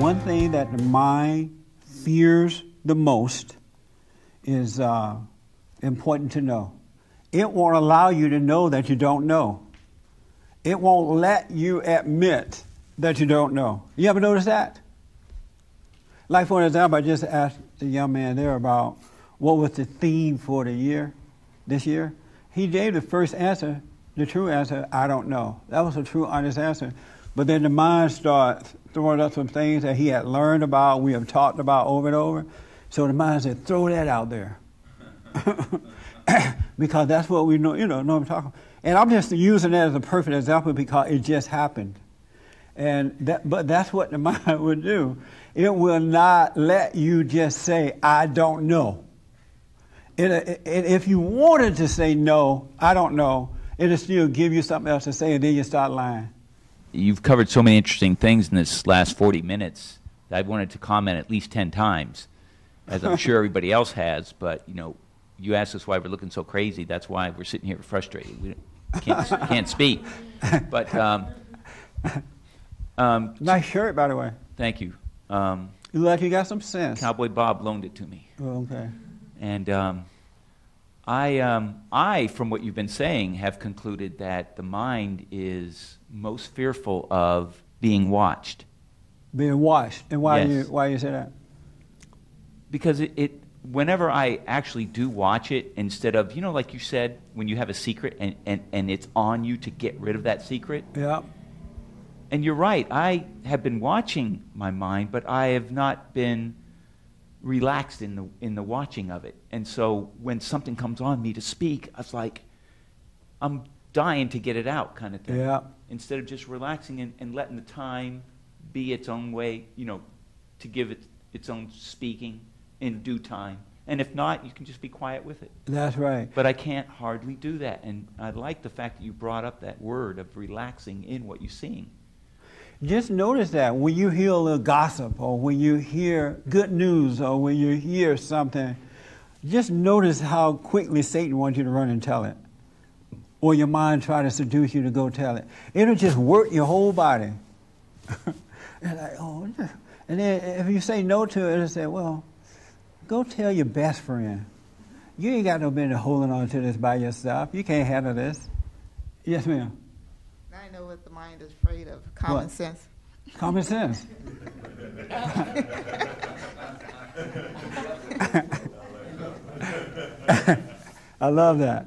one thing that the mind fears the most is uh, important to know. It won't allow you to know that you don't know. It won't let you admit that you don't know. You ever notice that? Like, for example, I just asked the young man there about what was the theme for the year, this year. He gave the first answer, the true answer, I don't know. That was a true, honest answer. But then the mind starts throwing up some things that he had learned about, we have talked about over and over. So the mind said, throw that out there. because that's what we know, you know, know I'm talking about. And I'm just using that as a perfect example because it just happened. And that, but that's what the mind would do. It will not let you just say, I don't know. It, it, if you wanted to say no, I don't know, it'll still give you something else to say, and then you start lying. You've covered so many interesting things in this last 40 minutes that I wanted to comment at least 10 times, as I'm sure everybody else has. But, you know, you asked us why we're looking so crazy. That's why we're sitting here frustrated. We can't, can't speak. But um, um, nice shirt, by the way. Thank you. Um, you like you got some sense. Cowboy Bob loaned it to me. Oh, okay. And um, I, um, I, from what you've been saying, have concluded that the mind is most fearful of being watched. Being watched, and why yes. you why do you say that? Because it, it, whenever I actually do watch it, instead of you know, like you said, when you have a secret and, and, and it's on you to get rid of that secret. Yeah and you're right, I have been watching my mind, but I have not been relaxed in the, in the watching of it. And so when something comes on me to speak, I was like, I'm dying to get it out kind of thing. Yeah. Instead of just relaxing and, and letting the time be its own way, you know, to give it its own speaking in due time. And if not, you can just be quiet with it. That's right. But I can't hardly do that. And I like the fact that you brought up that word of relaxing in what you're seeing. Just notice that when you hear a little gossip or when you hear good news or when you hear something, just notice how quickly Satan wants you to run and tell it. Or your mind try to seduce you to go tell it. It'll just work your whole body. and, like, oh, and then if you say no to it, it'll say, well, go tell your best friend. You ain't got no business holding on to this by yourself. You can't handle this. Yes, ma'am know what the mind is afraid of. Common what? sense. Common sense. I love that.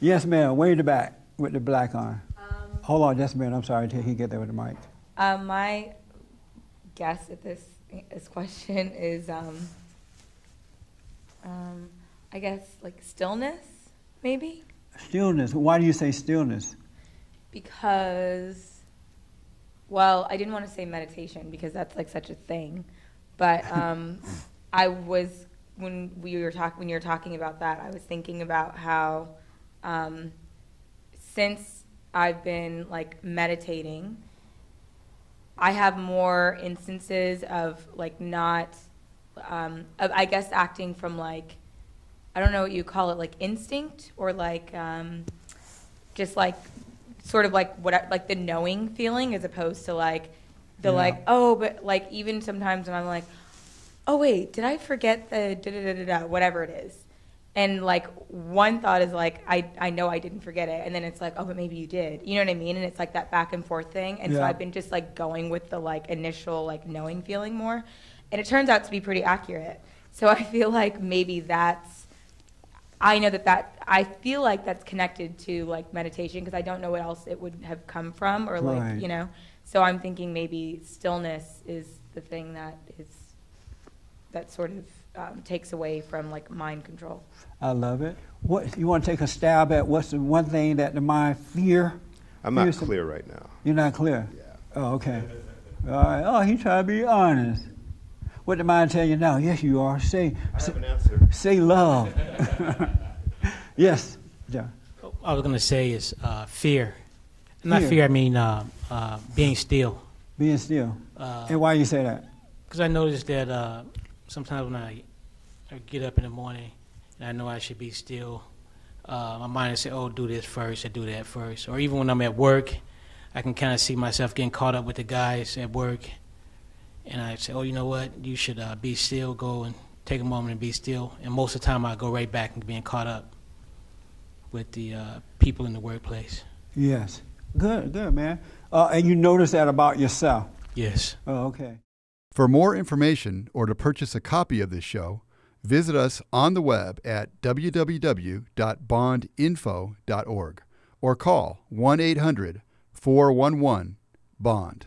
Yes, ma'am. Way in the back with the black on. Um, Hold on just a minute. I'm sorry until he get there with the mic. Um, my guess at this, this question is, um, um, I guess, like stillness, maybe? Stillness. Why do you say stillness? Because, well, I didn't want to say meditation because that's like such a thing, but um, I was when we were talking when you were talking about that, I was thinking about how um, since I've been like meditating, I have more instances of like not, um, of, I guess acting from like, I don't know what you call it, like instinct or like um, just like sort of like what like the knowing feeling as opposed to like the yeah. like oh but like even sometimes when I'm like oh wait did I forget the da da da da whatever it is. And like one thought is like I I know I didn't forget it. And then it's like oh but maybe you did. You know what I mean? And it's like that back and forth thing. And yeah. so I've been just like going with the like initial like knowing feeling more. And it turns out to be pretty accurate. So I feel like maybe that's I know that that I feel like that's connected to like meditation because I don't know what else it would have come from or like right. you know. So I'm thinking maybe stillness is the thing that is that sort of um, takes away from like mind control. I love it. What you want to take a stab at? What's the one thing that the mind fear? I'm not clear right now. You're not clear. Yeah. Oh, okay. All right. Oh, he trying to be honest. What did mind tell you now? Yes, you are. Say, I say, an answer. say love. yes, John. I was going to say is uh, fear. Not fear, I mean uh, uh, being still. Being still. Uh, and why you say that? Because I noticed that uh, sometimes when I, I, get up in the morning and I know I should be still, uh, my mind will say, oh, do this first or do that first. Or even when I'm at work, I can kind of see myself getting caught up with the guys at work and I say, oh, you know what? You should uh, be still. Go and take a moment and be still. And most of the time, I go right back and being caught up with the uh, people in the workplace. Yes. Good, good, man. Uh, and you notice that about yourself. Yes. Oh, okay. For more information or to purchase a copy of this show, visit us on the web at www.bondinfo.org or call 1 800 411 BOND.